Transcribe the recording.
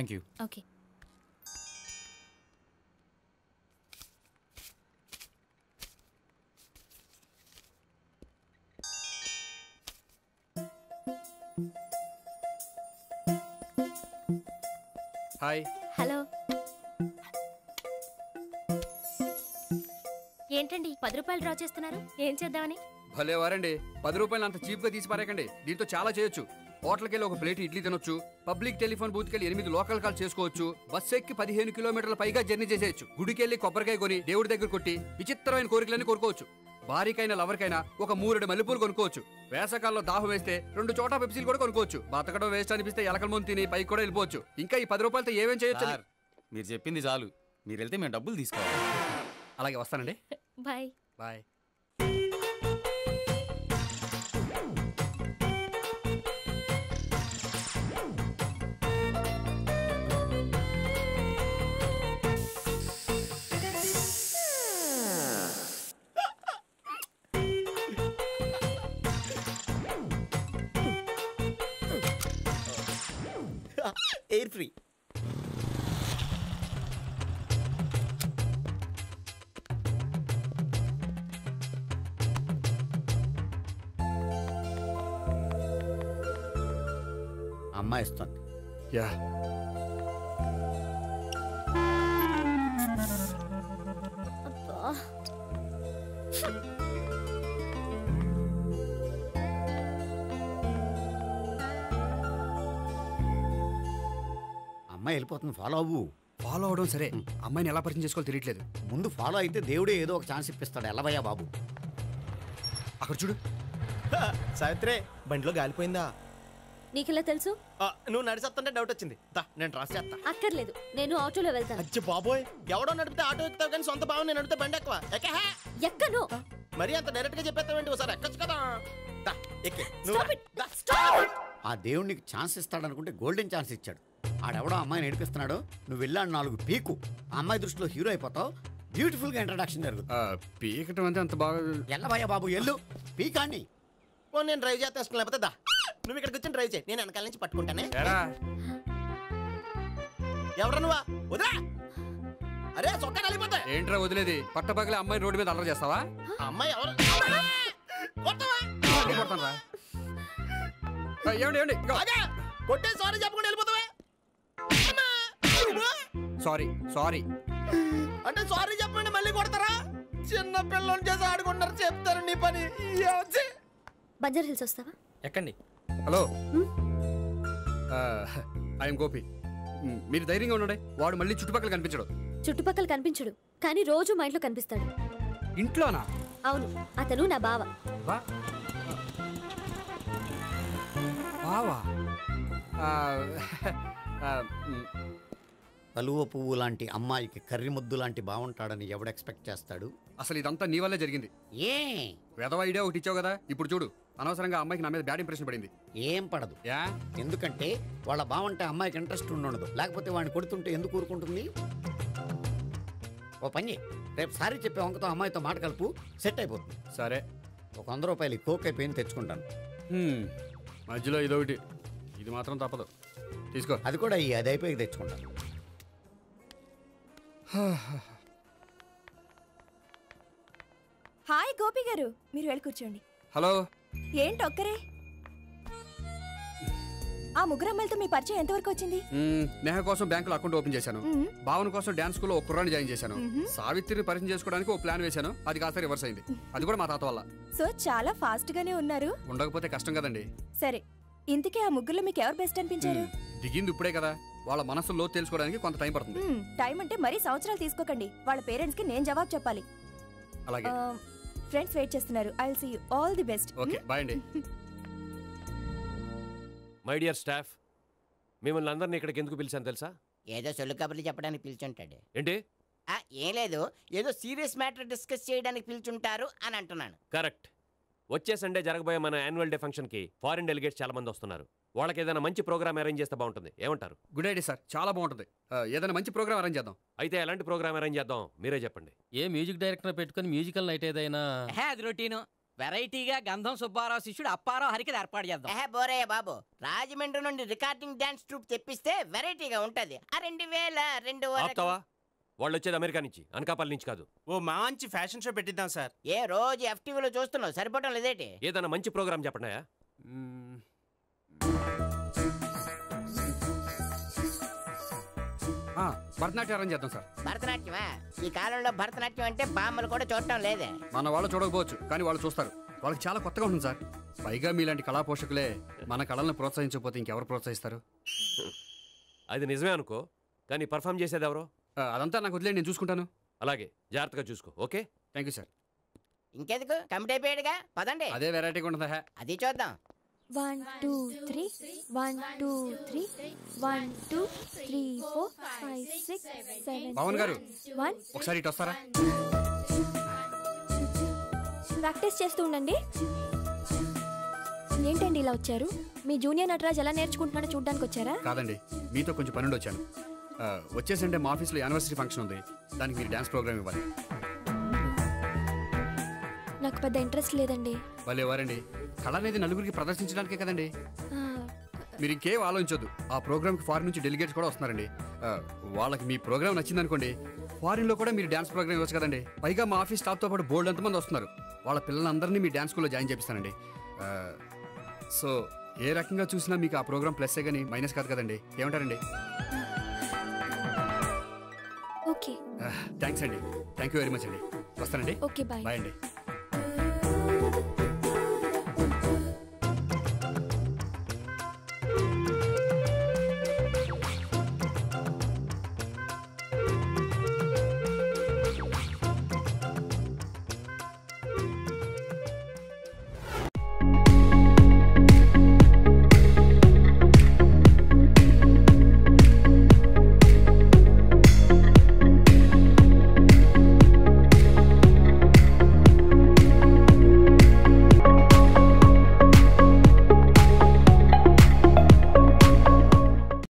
Thank you okay hi hello ఏంటండి? పది రూపాయలు డ్రా చేస్తున్నారు? ఏం చేద్దామని? భలే వారండి పది రూపాయలు అంత చీప్గా తీసి పారేకండి దీంతో చాలా చేయొచ్చు. హోటల్కి వెళ్ళి ఒక ప్లేట్ ఇడ్లీ తినొచ్చు. పబ్లిక్ టెలిఫోన్ బూత్కి వెళ్ళి ఎనిమిది లోకల్ కాల్ చేసుకోవచ్చు. బస్ ఎక్కి పదిహేను కిలోమీటర్ల పైగా జర్నీ చేసేయచ్చు. గుడికి వెళ్ళి కొబ్బరికాయ కొని దేవుడి దగ్గర కొట్టి విచిత్రమైన కోరికలన్నీ కోరుకోవచ్చు. భారీకైనా లవర్కైనా ఒక మూరెడు మల్లెపూలు కొనుక్కోవచ్చు. వేసవకాలంలో దాహం వేస్తే రెండు చోట పెప్సీలు కూడా కొనుక్కోవచ్చు. బతకడం వేస్ట్ అనిపిస్తే ఎలకల ముందు తిని పైకి కూడా వెళ్ళిపోవచ్చు. ఇంకా ఈ పది రూపాయలతో ఏమేం చేయొచ్చు సార్ మీరు చెప్పింది చాలు. మీరు వెళ్తే మేము డబ్బులు తీసుకోవాలి. అలాగే వస్తానండి. బాయ్. బాయ్. ఎయిర్ ఫ్రీ అమ్మాయి ఇస్తుంది. యా. అబ్బా. అమ్మాయి వెళ్ళిపోతుంది ఫాలో అవ్వు. ఫాలో అవడం సరే. అమ్మాయిని ఎలా పరిచయం చేసుకోవాలో తెలియట్లేదు. ముందు ఫాలో అయితే దేవుడే ఏదో ఒక ఛాన్స్ ఇప్పిస్తాడు ఎలవయ్యా బాబు. అక్కడ చూడు. సావిత్రే బండిలో గాలిపోయిందా? నీకెలా తెలుసు? ఆ, నువ్వు నడిచేస్తుంటే డౌట్ వచ్చింది. దా నేను ట్రాస్ చేస్తా. అక్కర్లేదు. నేను ఆటోలో వెళ్తాను. అచ్చి బాబోయ్ ఎవడో నడిపితే ఆటో ఎక్కుతావు కానీ సొంత భావం నేను నడిపితే బండి ఎక్కువ. ఎక్కను? మరి అంత డైరెక్ట్గా చెప్పేస్తావేంటి ఒకసారి? ఎక్కొచ్చు కదా. దా ఎక్కే. నువ్వు Stop రా. it. దా. Stop it. ఆ దేవుడికి ఛాన్స్ ఇస్తాడనుకుంటే గోల్డెన్ ఛాన్స్ ఇచ్చాడు. ఆడెవడో అమ్మాయిని నడిపిస్తున్నాడు నువ్వు వెళ్ళాడు నాలుగు పీకు. ఆ అమ్మాయి దృష్టిలో హీరో అయిపోతావు. బ్యూటిఫుల్గా ఇంట్రడక్షన్ జరుగుతుంది. ఆ, పీకటం అంటే అంత బాగా ఎల్లవయ్యా బాబు ఎల్లు పీకాన్ని. ఓ నేను డ్రైవ్ చేస్తే ఇష్టం లేకపోతే దా. నువ్వు ఇక్కడికి వచ్చి డ్రైవ్ చేయి. నేను వెనకాల నుంచి పట్టుకుంటానే. ఎవరు నువ్వా? వదిలా. అరే చొక్కా కలిపోతా ఏంట్రా వదిలేది? పట్టపగలే అమ్మాయి రోడ్డు మీద అల్లరి చేస్తావా? అమ్మాయి ఎవరు? కొట్టవా నేను కొడతానురా. ఆ, ఏమండి ఏమండి కొట్టే సారీ చెప్పకుండా! Sorry sorry. అంటే సారీ చెప్పండి మళ్ళీ కొడతారా? చిన్న పిల్లలు చేసి ఆడుకుంటారు చెప్తారు నీ పని? బంజర్ హిల్స్ వస్తావా? ఎక్కండి. హలో. ఐఎమ్ గోపి. మీరు ధైర్యంగా ఉండండి. వాడు మళ్ళీ చుట్టుపక్కల కనిపించడు. చుట్టుపక్కల కనిపించడు కానీ రోజు మా ఇంట్లో కనిపిస్తాడు. ఇంట్లోనా? అవును అతను నా బావ. బా. బావా? కలువ పువ్వు లాంటి అమ్మాయికి కర్రి ముద్దు లాంటి బాగుంటాడని ఎవడు ఎక్స్పెక్ట్ చేస్తాడు? అసలు ఇదంతా నీ వల్లే జరిగింది. ఏ? వెధవ ఐడియా ఒకటి ఇచ్చావు కదా? ఇప్పుడు చూడు అనవసరంగా అమ్మాయికి నా మీద బ్యాడ్ ఇంప్రెషన్ పడింది. ఏం పడదు. యా? ఎందుకంటే వాళ్ళ బావంటే అమ్మాయికి ఇంట్రెస్ట్ ఉండదు. లేకపోతే వాడిని కొడుతుంటే ఎందుకు ఊరుకుంటుంది? ఓ పని చెయ్. రేపు సారీ చెప్పే వంకతో అమ్మాయితో మాట కలుపు సెట్ అయిపోతుంది. సరే. ఒక వంద రూపాయలు ఈ కోక్ అయిపోయింది తెచ్చుకుంటాను. హ్మ్, మధ్యలో ఇదొకటి. ఇది మాత్రం తప్పదు. తీసుకో. అది కూడా ఈ అది అయిపోయి తెచ్చుకుంటాను. హాయ్ గోపి గారు మీరు వెళ్ళి కూర్చోండి. హలో. ఏంటి ఒక్కరే? ఆ ముగ్గురు అమ్మాయిలతో మీ పరిచయం ఎంతవరకు వచ్చింది? నేహ కోసం బ్యాంకులో అకౌంట్ ఓపెన్ చేశాను. భావన కోసం డాన్స్ స్కూల్లో ఒక కుర్రాన్ని జాయిన్ చేశాను. సావిత్రిని పరిచయం చేసుకోవడానికి ఒక ప్లాన్ వేశాను. అది కాస్త రివర్స్ అయింది. అది కూడా మా తాత వల్ల. సో చాలా ఫాస్ట్ గానే ఉన్నారు. ఉండకపోతే కష్టం కదండి. సరే ఇంతకీ ఆ ముగ్గురులో మీకు ఎవరు బెస్ట్ అనిపించారు? దిగింది ఇప్పుడే కదా. వాళ్ళ మనసు లోతు తెలుసుకోవడానికి కొంత టైం పడుతుంది. మ్మ్, టైం అంటే మరీ సంవత్సరాలు తీసుకోకండి. వాళ్ళ పేరెంట్స్కి నేను జవాబు చెప్పాలి. అలాగే. ఫ్రెండ్స్ వెయిట్ చేస్తున్నారు. I see you all the best. Okay bye అండి. మై డియర్ స్టాఫ్ మిమ్మల్ని అందరినీ ఇక్కడికి ఎందుకు పిలిచాను తెలుసా? ఏదో సొల్లు కబుర్లు చెప్పడానికి పిలుచుంటాడు. ఏంటి? ఆ, ఏం లేదు. ఏదో సీరియస్ మ్యాటర్ డిస్కస్ చేయడానికి పిలుచుంటారు అని అంటున్నాను. కరెక్ట్. వచ్చే సండే జరగబోయే మన యాన్యువల్ డే ఫంక్షన్కి ఫారిన్ డెలిగేట్స్ చాలా మంది వస్తున్నారు. వాళ్ళకి ఏదైనా మంచి ప్రోగ్రామ్ అరేంజ్ చేస్తే బాగుంటుంది. ఏమంటారు? Good idea sir. చాలా బాగుంటుంది. ఆ, ఏదైనా మంచి ప్రోగ్రామ్ అరేంజ్ చేద్దాం. అయితే ఎలాంటి ప్రోగ్రామ్ అరేంజ్ చేద్దాం? మీరే చెప్పండి. ఏ మ్యూజిక్ డైరెక్టర్ పెట్టుకుని మ్యూజికల్ నైట్ ఏదైనా? అది రొటీను. వెరైటీగా గంధం సుబ్బారావు శిష్యుడు అప్పారావు హరికి ఏర్పాటు చేద్దాం. ఏహే బోరయ్య బాబు. రాజమండ్రి నుండి రికార్డింగ్ డాన్స్ ట్రూప్ తెప్పిస్తే వెరైటీగా ఉంటది. ఆ రెండు వేల రెండు వరకు. ఆప్తావా? వాళ్ళు వచ్చేది అమెరికా నుంచి అనకాపల్లి నుంచి కాదు. ఓ మంచి ఫ్యాషన్ షో పెట్టిద్దాం సార్. ఏ రోజు ఎఫ్టీవీలో చూస్తున్నావు? సరిపోవటం లేదేటి? ఏదైనా మంచి ప్రోగ్రామ్ చెప్పండియా ఆ, భరతనాట్యం అరేంజ్ చేద్దాం సార్. భరతనాట్యమా? ఈ కాలంలో భరతనాట్యం అంటే బామ్మలు కూడా చూడటం లేదే. మన వాళ్ళు చూడకపోవచ్చు కానీ వాళ్ళు చూస్తారు. వాళ్ళకి చాలా కొత్తగా ఉంటుంది సార్. పైగా మీలాంటి కళా పోషకులే మన కళలను ప్రోత్సహించకపోతే ఇంకెవరు ప్రోత్సహిస్తారు? అది నిజమే అనుకో కానీ పర్ఫామ్ చేసేది ఎవరో అదంతా నాకు వదిలే నేను చూసుకుంటాను. అలాగే జాగ్రత్తగా చూసుకో ఓకే? Thank you sir. ఇంకెందుకు? కమిటీ అయిపోయాడుగా? పదండి. అదే వెరైటీగా ఉంటుందా? అది చూద్దాం. One two three one two three one two three four five six seven Pavan గారు వన్. ఒకసారి ఇటు వస్తారా? ప్రాక్టీస్ చేస్తూ ఉండండి. ఏంటండి ఇలా వచ్చారు? మీ జూనియర్ నటరాజ్ ఎలా నేర్చుకుంటున్నాడో చూడడానికి వచ్చారా? కాదండి మీతో కొంచెం పనుండి వచ్చాను ఆ, వచ్చేసంటే మా ఆఫీస్లో యానివర్సరీ ఫంక్షన్ ఉంది. దానికి మీరు డ్యాన్స్ ప్రోగ్రామ్ ఇవ్వాలి. నాకు పెద్ద ఇంట్రెస్ట్ లేదండి. వాళ్ళు ఎవరండి కళ అనేది నలుగురికి ప్రదర్శించడానికే కదండి. మీరు ఇంకేం ఆలోచించొద్దు. ఆ ప్రోగ్రామ్కి ఫారిన్ నుంచి డెలిగేట్స్ కూడా వస్తున్నారండి. ఆ, వాళ్ళకి మీ ప్రోగ్రామ్ నచ్చిందనుకోండి ఫారిన్లో కూడా మీరు డ్యాన్స్ ప్రోగ్రామ్ ఇవ్వచ్చు కదండి. పైగా మా ఆఫీస్ స్టాఫ్తో పాటు బోల్డ్ ఎంతమంది వస్తున్నారు. వాళ్ళ పిల్లలందరినీ మీ డ్యాన్స్ స్కూల్లో జాయిన్ చేపిస్తానండి. ఆ, సో ఏ రకంగా చూసినా మీకు ఆ ప్రోగ్రామ్ ప్లస్సే కానీ మైనస్ కాదు కదండి. ఏమంటారండి? ఓకే. థ్యాంక్స్ అండి. థ్యాంక్ యూ వెరీ మచ్ అండి. వస్తానండి. Okay bye. బాయ్ అండి. You.